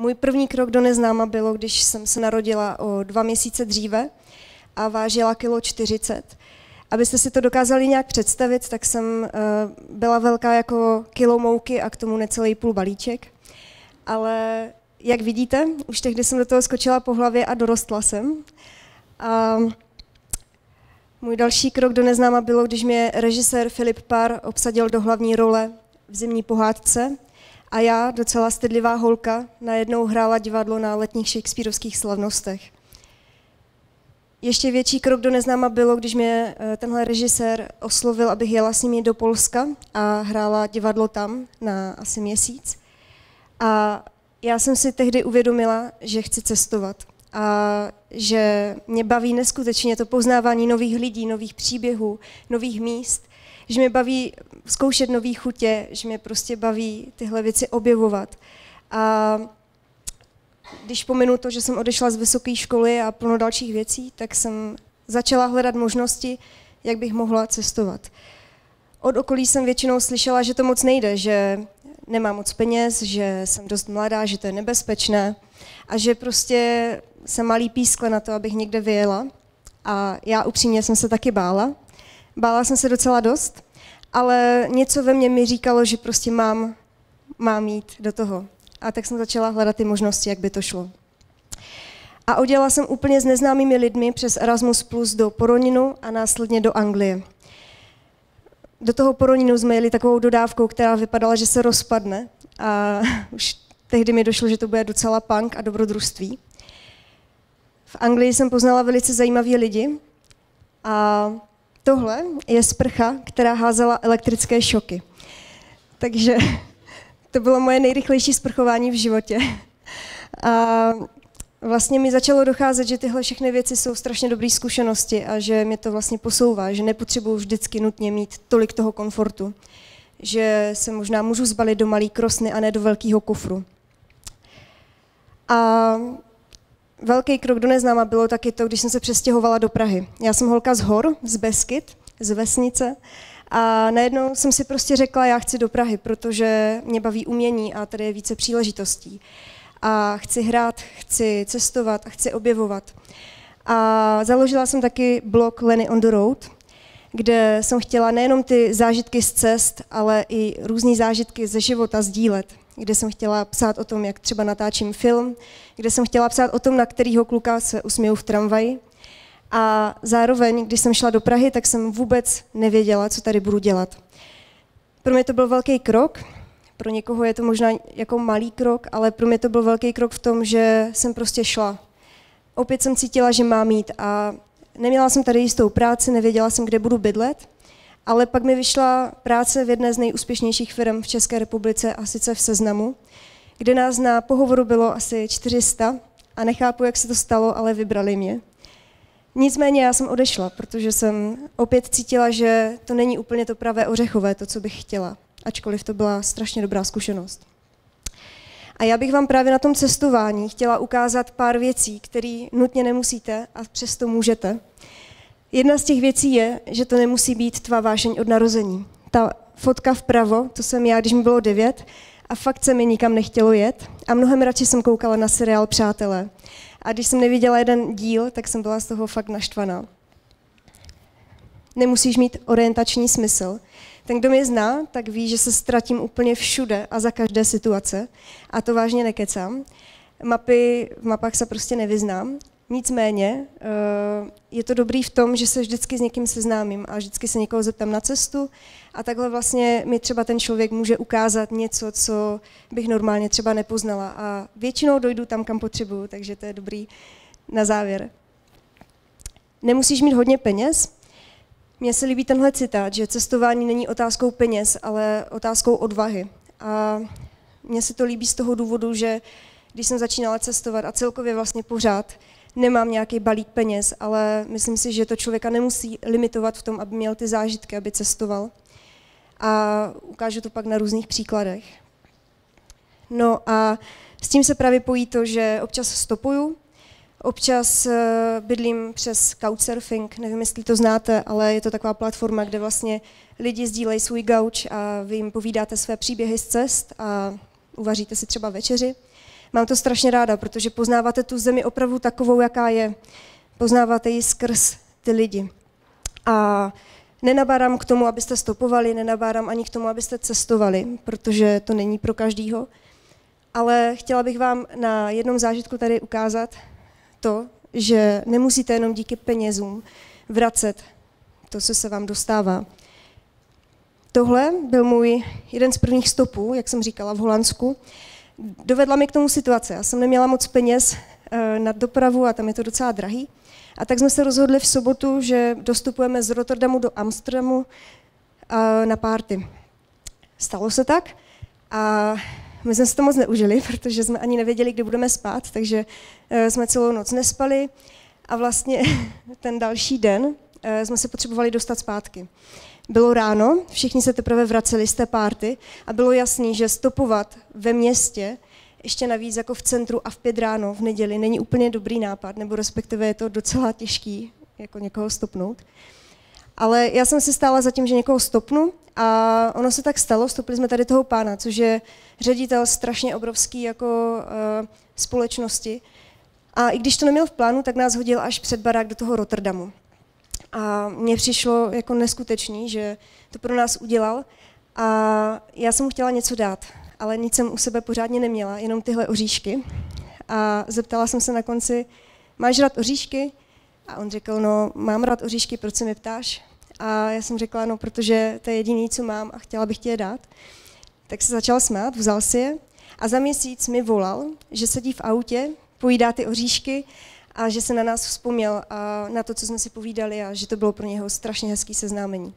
Můj první krok do neznáma bylo, když jsem se narodila o dva měsíce dříve a vážila kilo 40. Abyste si to dokázali nějak představit, tak jsem uh, byla velká jako kilo mouky a k tomu necelý půl balíček. Ale jak vidíte, už tehdy jsem do toho skočila po hlavě a dorostla jsem. A můj další krok do neznáma bylo, když mě režisér Filip Par obsadil do hlavní role v zimní pohádce a já, docela stydlivá holka, najednou hrála divadlo na letních Shakespeareovských slavnostech. Ještě větší krok do neznáma bylo, když mě eh, tenhle režisér oslovil, abych jela s nimi do Polska a hrála divadlo tam na asi měsíc. A já jsem si tehdy uvědomila, že chci cestovat a že mě baví neskutečně to poznávání nových lidí, nových příběhů, nových míst, že mě baví zkoušet nové chutě, že mě prostě baví tyhle věci objevovat. A když pominu to, že jsem odešla z vysoké školy a plno dalších věcí, tak jsem začala hledat možnosti, jak bych mohla cestovat. Od okolí jsem většinou slyšela, že to moc nejde, že nemám moc peněz, že jsem dost mladá, že to je nebezpečné a že prostě jsem malý pískle na to, abych někde vyjela. A já upřímně jsem se taky bála. Bála jsem se docela dost, ale něco ve mně mi říkalo, že prostě mám, mám jít do toho. A tak jsem začala hledat ty možnosti, jak by to šlo. A odjela jsem úplně s neznámými lidmi přes Erasmus Plus do Poroninu a následně do Anglie. Do toho Poroninu jsme jeli takovou dodávkou, která vypadala, že se rozpadne. A už tehdy mi došlo, že to bude docela punk a dobrodružství. V Anglii jsem poznala velice zajímavé lidi a tohle je sprcha, která házela elektrické šoky. Takže to bylo moje nejrychlejší sprchování v životě. A vlastně mi začalo docházet, že tyhle všechny věci jsou strašně dobré zkušenosti a že mě to vlastně posouvá, že nepotřebuji vždycky nutně mít tolik toho komfortu. Že se možná můžu zbalit do malý krosny a ne do velkého kufru. A velký krok do neznáma bylo taky to, když jsem se přestěhovala do Prahy. Já jsem holka z hor, z Beskyt, z vesnice a najednou jsem si prostě řekla, já chci do Prahy, protože mě baví umění a tady je více příležitostí. A chci hrát, chci cestovat a chci objevovat. A založila jsem taky blog Lenny on the Road, kde jsem chtěla nejenom ty zážitky z cest, ale i různé zážitky ze života sdílet. Kde jsem chtěla psát o tom, jak třeba natáčím film, kde jsem chtěla psát o tom, na kterýho kluka se usměju v tramvaji, a zároveň, když jsem šla do Prahy, tak jsem vůbec nevěděla, co tady budu dělat. Pro mě to byl velký krok, pro někoho je to možná jako malý krok, ale pro mě to byl velký krok v tom, že jsem prostě šla. Opět jsem cítila, že mám jít a neměla jsem tady jistou práci, nevěděla jsem, kde budu bydlet, ale pak mi vyšla práce v jedné z nejúspěšnějších firm v České republice a sice v Seznamu, kde nás na pohovoru bylo asi 400 a nechápu, jak se to stalo, ale vybrali mě. Nicméně já jsem odešla, protože jsem opět cítila, že to není úplně to pravé ořechové, to, co bych chtěla, ačkoliv to byla strašně dobrá zkušenost. A já bych vám právě na tom cestování chtěla ukázat pár věcí, které nutně nemusíte a přesto můžete. Jedna z těch věcí je, že to nemusí být tvá vášeň od narození. Ta fotka vpravo, to jsem já, když mi bylo devět, a fakt se mi nikam nechtělo jet a mnohem radši jsem koukala na seriál Přátelé. A když jsem neviděla jeden díl, tak jsem byla z toho fakt naštvaná. Nemusíš mít orientační smysl. Ten, kdo mě zná, tak ví, že se ztratím úplně všude a za každé situace. A to vážně nekecám. Mapy, v mapách se prostě nevyznám. Nicméně eh, je to dobrý v tom, že se vždycky s někým seznámím a vždycky se někoho zeptám na cestu a takhle vlastně mi třeba ten člověk může ukázat něco, co bych normálně třeba nepoznala a většinou dojdu tam, kam potřebuju, takže to je dobrý na závěr. Nemusíš mít hodně peněz. Mně se líbí tenhle citát, že cestování není otázkou peněz, ale otázkou odvahy. A mně se to líbí z toho důvodu, že když jsem začínala cestovat a celkově vlastně pořád, nemám nějaký balík peněz, ale myslím si, že to člověka nemusí limitovat v tom, aby měl ty zážitky, aby cestoval. A ukážu to pak na různých příkladech. No a s tím se právě pojí to, že občas stopuju, občas eh, bydlím přes Couchsurfing, nevím, jestli to znáte, ale je to taková platforma, kde vlastně lidi sdílejí svůj gauč a vy jim povídáte své příběhy z cest a uvaříte si třeba večeři. Mám to strašně ráda, protože poznáváte tu zemi opravdu takovou, jaká je. Poznáváte ji skrz ty lidi. A nenabádám k tomu, abyste stopovali, nenabádám ani k tomu, abyste cestovali, protože to není pro každýho. Ale chtěla bych vám na jednom zážitku tady ukázat to, že nemusíte jenom díky penězům vracet to, co se vám dostává. Tohle byl můj jeden z prvních stopů, jak jsem říkala, v Holandsku. Dovedla mi k tomu situace. Já jsem neměla moc peněz eh, na dopravu a tam je to docela drahý. A tak jsme se rozhodli v sobotu, že dostupujeme z Rotterdamu do Amsterdamu eh, na párty. Stalo se tak a my jsme si to moc neužili, protože jsme ani nevěděli, kde budeme spát, takže eh, jsme celou noc nespali a vlastně ten další den jsme se potřebovali dostat zpátky. Bylo ráno, všichni se teprve vraceli z té párty a bylo jasný, že stopovat ve městě, ještě navíc jako v centru a v pět ráno v neděli, není úplně dobrý nápad, nebo respektive je to docela těžký jako někoho stopnout. Ale já jsem si stála za tím, že někoho stopnu a ono se tak stalo, stopili jsme tady toho pána, což je ředitel strašně obrovský jako uh, společnosti. A i když to neměl v plánu, tak nás hodil až před barák do toho Rotterdamu. A mně přišlo jako neskutečný, že to pro nás udělal. A já jsem mu chtěla něco dát, ale nic jsem u sebe pořádně neměla, jenom tyhle oříšky. A zeptala jsem se na konci, máš rád oříšky? A on řekl, no mám rád oříšky, proč se mi ptáš? A já jsem řekla, no protože to je jediný, co mám a chtěla bych ti je dát. Tak se začal smát, vzal si je a za měsíc mi volal, že sedí v autě, pojídá ty oříšky a že se na nás vzpomněl a na to, co jsme si povídali a že to bylo pro něho strašně hezký seznámení.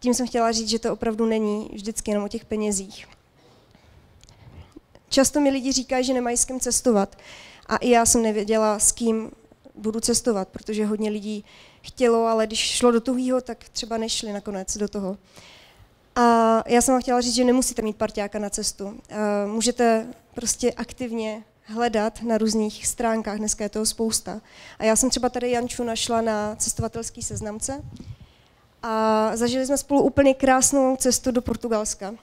Tím jsem chtěla říct, že to opravdu není vždycky jenom o těch penězích. Často mi lidi říkají, že nemají s kým cestovat a i já jsem nevěděla, s kým budu cestovat, protože hodně lidí chtělo, ale když šlo do tuhýho, tak třeba nešli nakonec do toho. A já jsem vám chtěla říct, že nemusíte mít parťáka na cestu. Můžete prostě aktivně hledat na různých stránkách, dneska je toho spousta. A já jsem třeba tady Janču našla na cestovatelský seznamce a zažili jsme spolu úplně krásnou cestu do Portugalska,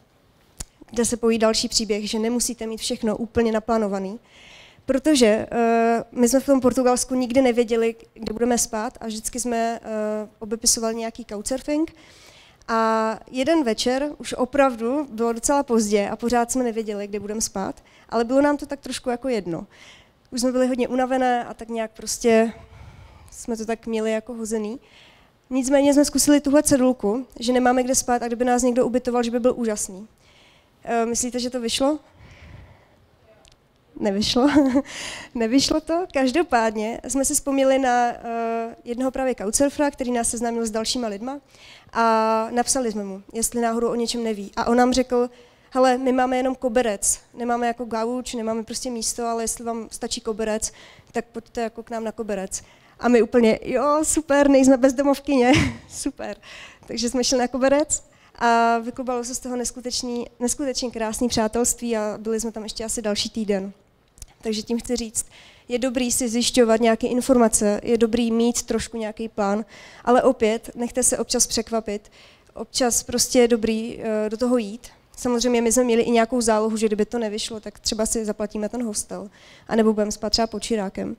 kde se pojí další příběh, že nemusíte mít všechno úplně naplánovaný, protože uh, my jsme v tom Portugalsku nikdy nevěděli, kde budeme spát a vždycky jsme uh, obepisovali nějaký couchsurfing, a jeden večer, už opravdu bylo docela pozdě a pořád jsme nevěděli, kde budeme spát, ale bylo nám to tak trošku jako jedno. Už jsme byli hodně unavené a tak nějak prostě jsme to tak měli jako hozený. Nicméně jsme zkusili tuhle cedulku, že nemáme kde spát a kdyby nás někdo ubytoval, že by byl úžasný. E, myslíte, že to vyšlo? Nevyšlo. Nevyšlo to. Každopádně jsme si vzpomněli na uh, jednoho právě couchsurfera, který nás seznámil s dalšíma lidma a napsali jsme mu, jestli náhodou o něčem neví. A on nám řekl, hele, my máme jenom koberec, nemáme jako gauč, nemáme prostě místo, ale jestli vám stačí koberec, tak pojďte jako k nám na koberec. A my úplně, jo, super, nejsme bezdomovkyně, super. Takže jsme šli na koberec a vyklubalo se z toho neskutečný, neskutečně krásný přátelství a byli jsme tam ještě asi další týden. Takže tím chci říct, je dobrý si zjišťovat nějaké informace, je dobrý mít trošku nějaký plán, ale opět nechte se občas překvapit. Občas prostě je dobrý uh, do toho jít. Samozřejmě my jsme měli i nějakou zálohu, že kdyby to nevyšlo, tak třeba si zaplatíme ten hostel, anebo budeme spát třeba pod čirákem.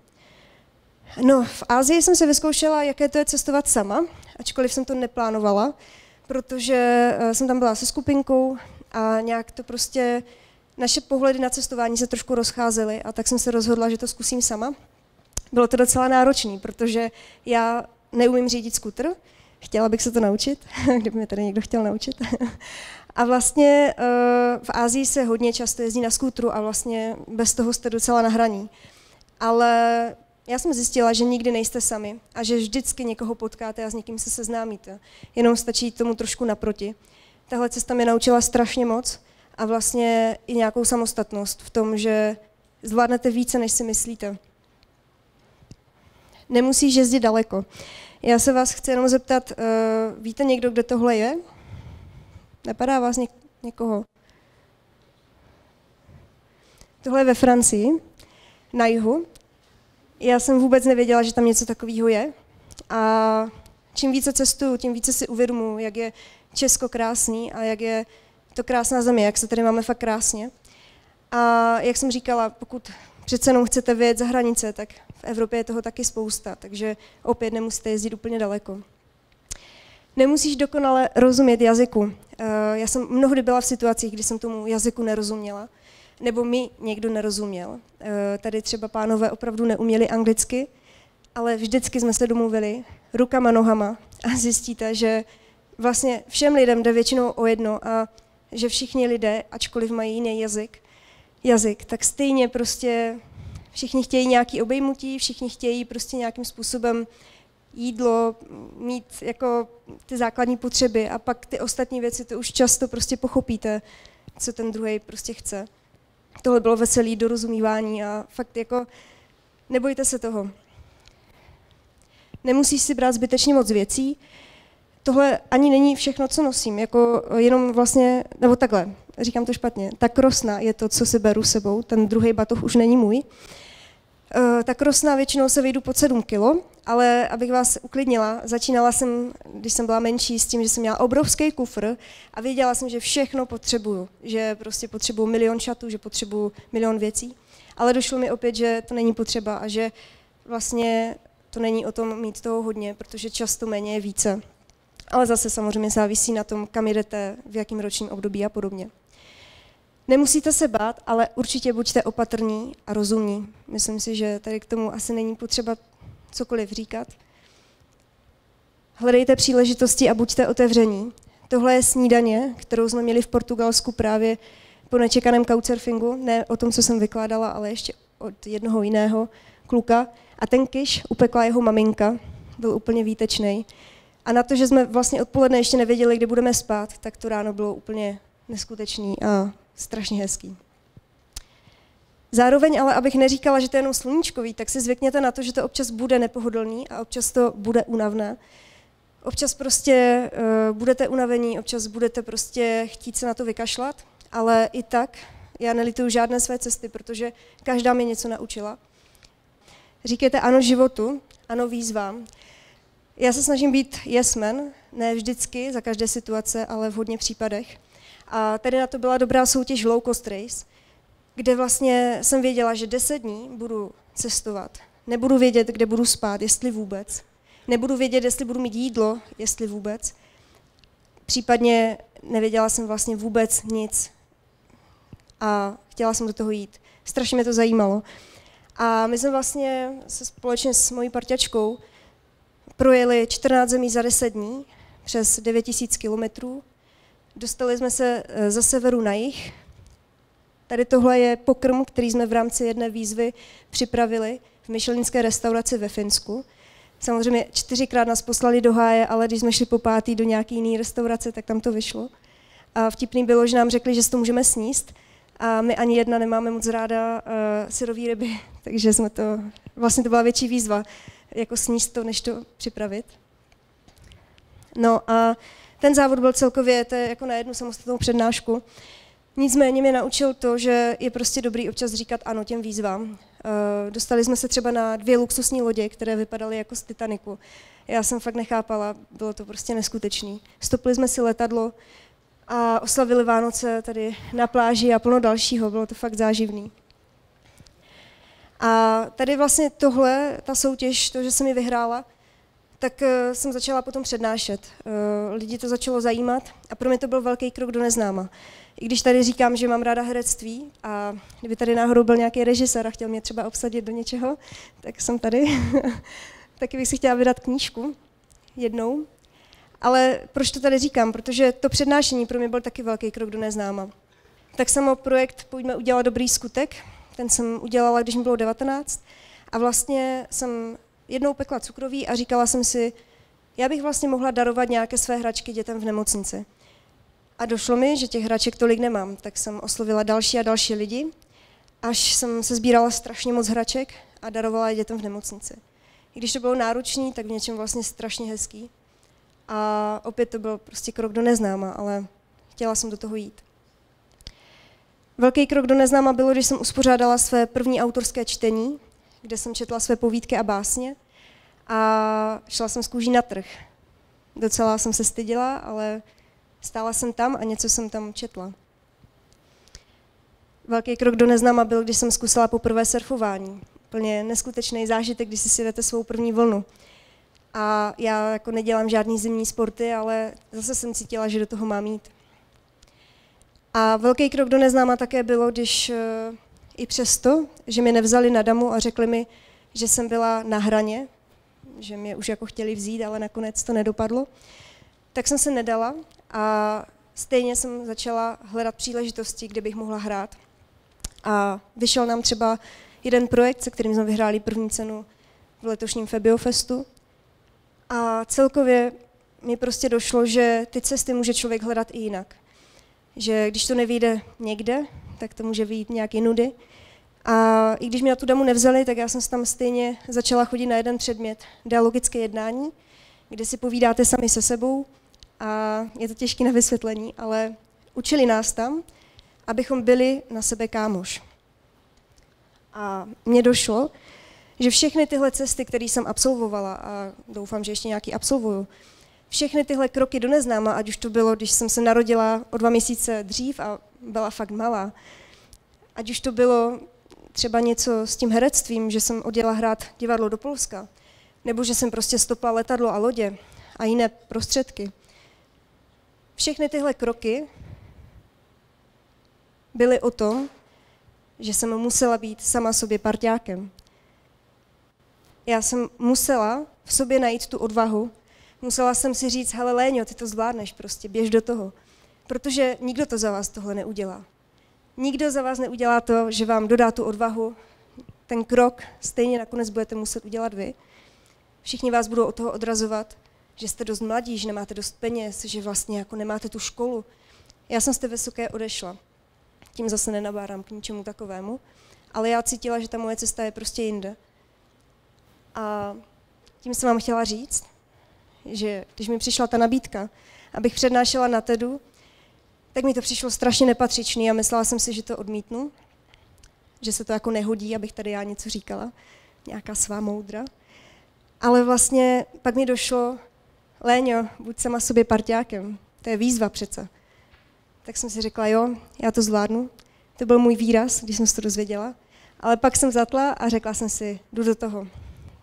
No, v Ázii jsem se vyzkoušela, jaké to je cestovat sama, ačkoliv jsem to neplánovala, protože uh, jsem tam byla se skupinkou a nějak to prostě naše pohledy na cestování se trošku rozcházely a tak jsem se rozhodla, že to zkusím sama. Bylo to docela náročné, protože já neumím řídit skuter, chtěla bych se to naučit, kdyby mě tady někdo chtěl naučit. A vlastně eh, v Ázii se hodně často jezdí na skútru a vlastně bez toho jste docela na hraní. Ale já jsem zjistila, že nikdy nejste sami a že vždycky někoho potkáte a s někým se seznámíte. Jenom stačí tomu trošku naproti. Tahle cesta mě naučila strašně moc a vlastně i nějakou samostatnost v tom, že zvládnete více, než si myslíte. Nemusíš jezdit daleko. Já se vás chci jenom zeptat, uh, víte někdo, kde tohle je? Napadá vás něk- někoho? Tohle je ve Francii, na jihu. Já jsem vůbec nevěděla, že tam něco takového je. A čím více cestuju, tím více si uvědomuji, jak je Česko krásný a jak je to krásná země, jak se tady máme fakt krásně. A jak jsem říkala, pokud přece jenom chcete vyjet za hranice, tak v Evropě je toho taky spousta, takže opět nemusíte jezdit úplně daleko. Nemusíš dokonale rozumět jazyku. Eh, já jsem mnohdy byla v situacích, kdy jsem tomu jazyku nerozuměla, nebo mi někdo nerozuměl. Eh, tady třeba pánové opravdu neuměli anglicky, ale vždycky jsme se domluvili rukama, nohama a zjistíte, že vlastně všem lidem jde většinou o jedno a že všichni lidé, ačkoliv mají jiný jazyk, jazyk, tak stejně prostě všichni chtějí nějaký obejmutí, všichni chtějí prostě nějakým způsobem jídlo, mít jako ty základní potřeby a pak ty ostatní věci, to už často prostě pochopíte, co ten druhý prostě chce. Tohle bylo veselý dorozumívání a fakt jako nebojte se toho. Nemusíš si brát zbytečně moc věcí. Tohle ani není všechno, co nosím, jako jenom vlastně, nebo takhle, říkám to špatně, ta krosna je to, co si beru sebou, ten druhý batoh už není můj. Uh, ta krosna většinou se vejdu pod 7 kilo, ale abych vás uklidnila, začínala jsem, když jsem byla menší, s tím, že jsem měla obrovský kufr a věděla jsem, že všechno potřebuju, že prostě potřebuju milion šatů, že potřebuju milion věcí, ale došlo mi opět, že to není potřeba a že vlastně to není o tom mít toho hodně, protože často méně je více. Ale zase samozřejmě závisí na tom, kam jdete, v jakém ročním období a podobně. Nemusíte se bát, ale určitě buďte opatrní a rozumní. Myslím si, že tady k tomu asi není potřeba cokoliv říkat. Hledejte příležitosti a buďte otevření. Tohle je snídaně, kterou jsme měli v Portugalsku právě po nečekaném couchsurfingu. Ne o tom, co jsem vykládala, ale ještě od jednoho jiného kluka. A ten kyš upekla jeho maminka. Byl úplně výtečný. A na to, že jsme vlastně odpoledne ještě nevěděli, kdy budeme spát, tak to ráno bylo úplně neskutečný a strašně hezký. Zároveň ale, abych neříkala, že to je jenom sluníčkový, tak si zvykněte na to, že to občas bude nepohodlný a občas to bude unavné. Občas prostě uh, budete unavení, občas budete prostě chtít se na to vykašlat, ale i tak já nelituju žádné své cesty, protože každá mě něco naučila. Říkejte ano životu, ano výzvám. Já se snažím být jesmen, ne vždycky, za každé situace, ale v hodně případech. A tady na to byla dobrá soutěž Low Cost Race, kde vlastně jsem věděla, že deset dní budu cestovat. Nebudu vědět, kde budu spát, jestli vůbec. Nebudu vědět, jestli budu mít jídlo, jestli vůbec. Případně nevěděla jsem vlastně vůbec nic. A chtěla jsem do toho jít. Strašně mě to zajímalo. A my jsme vlastně se společně s mojí parťačkou projeli 14 zemí za 10 dní, přes 9000 kilometrů. Dostali jsme se eh, ze severu na jih, Tady tohle je pokrm, který jsme v rámci jedné výzvy připravili v myšelinské restauraci ve Finsku. Samozřejmě čtyřikrát nás poslali do háje, ale když jsme šli po pátý do nějaké jiné restaurace, tak tam to vyšlo. A vtipný bylo, že nám řekli, že si to můžeme sníst. A my ani jedna nemáme moc ráda uh, syrový ryby, takže jsme to, vlastně to byla větší výzva, jako sníst to, než to připravit. No a ten závod byl celkově, to je jako na jednu samostatnou přednášku, Nicméně mě naučil to, že je prostě dobrý občas říkat ano těm výzvám. Eh, dostali jsme se třeba na dvě luxusní lodě, které vypadaly jako z Titaniku. Já jsem fakt nechápala, bylo to prostě neskutečný. Stopili jsme si letadlo a oslavili Vánoce tady na pláži a plno dalšího, bylo to fakt záživný. A tady vlastně tohle, ta soutěž, to, že jsem ji vyhrála, tak eh, jsem začala potom přednášet. Eh, lidi to začalo zajímat a pro mě to byl velký krok do neznáma. I když tady říkám, že mám ráda herectví a kdyby tady náhodou byl nějaký režisér a chtěl mě třeba obsadit do něčeho, tak jsem tady. Taky bych si chtěla vydat knížku jednou. Ale proč to tady říkám? Protože to přednášení pro mě byl taky velký krok do neznáma. Tak jsem o projekt Pojďme udělat dobrý skutek. Ten jsem udělala, když mi bylo 19. A vlastně jsem jednou pekla cukroví a říkala jsem si, já bych vlastně mohla darovat nějaké své hračky dětem v nemocnici. A došlo mi, že těch hraček tolik nemám, tak jsem oslovila další a další lidi, až jsem se sbírala strašně moc hraček a darovala je dětem v nemocnici. I když to bylo náročný, tak v něčem vlastně strašně hezký. A opět to byl prostě krok do neznáma, ale chtěla jsem do toho jít. Velký krok do neznáma bylo, když jsem uspořádala své první autorské čtení, kde jsem četla své povídky a básně a šla jsem z kůží na trh. Docela jsem se styděla, ale Stála jsem tam a něco jsem tam četla. velký krok do neznáma byl, když jsem zkusila poprvé surfování. Plně neskutečný zážitek, když si si jdete svou první vlnu. A já jako nedělám žádný zimní sporty, ale zase jsem cítila, že do toho mám jít. A velký krok do neznáma také bylo, když eh, i přesto, že mě nevzali na damu a řekli mi, že jsem byla na hraně, že mě už jako chtěli vzít, ale nakonec to nedopadlo, tak jsem se nedala a stejně jsem začala hledat příležitosti, kde bych mohla hrát. A vyšel nám třeba jeden projekt, se kterým jsme vyhráli první cenu v letošním Febiofestu. A celkově mi prostě došlo, že ty cesty může člověk hledat i jinak. Že když to nevíde někde, tak to může vyjít nějaký nudy. A i když mě na tu damu nevzali, tak já jsem tam stejně začala chodit na jeden předmět, dialogické jednání, kde si povídáte sami se sebou a je to těžké na vysvětlení, ale učili nás tam, abychom byli na sebe kámoš. A mně došlo, že všechny tyhle cesty, které jsem absolvovala, a doufám, že ještě nějaký absolvuju, všechny tyhle kroky do neznáma, ať už to bylo, když jsem se narodila o dva měsíce dřív a byla fakt malá, ať už to bylo třeba něco s tím herectvím, že jsem odjela hrát divadlo do Polska, nebo že jsem prostě stopla letadlo a lodě a jiné prostředky. Všechny tyhle kroky byly o tom, že jsem musela být sama sobě parťákem. Já jsem musela v sobě najít tu odvahu, musela jsem si říct, hele Léňo, ty to zvládneš, prostě běž do toho. Protože nikdo to za vás tohle neudělá. Nikdo za vás neudělá to, že vám dodá tu odvahu, ten krok stejně nakonec budete muset udělat vy. Všichni vás budou od toho odrazovat, že jste dost mladí, že nemáte dost peněz, že vlastně jako nemáte tu školu. Já jsem z té vysoké odešla. Tím zase nenabárám k ničemu takovému, ale já cítila, že ta moje cesta je prostě jinde. A tím jsem vám chtěla říct, že když mi přišla ta nabídka, abych přednášela na TEDu, tak mi to přišlo strašně nepatřičný a myslela jsem si, že to odmítnu, že se to jako nehodí, abych tady já něco říkala, nějaká svá moudra. Ale vlastně pak mi došlo, Léňo, buď sama sobě partiákem, to je výzva přece. Tak jsem si řekla, jo, já to zvládnu. To byl můj výraz, když jsem se to dozvěděla. Ale pak jsem zatla a řekla jsem si, jdu do toho.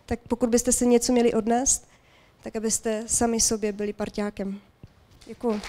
Tak pokud byste si něco měli odnést, tak abyste sami sobě byli partiákem. Děkuji.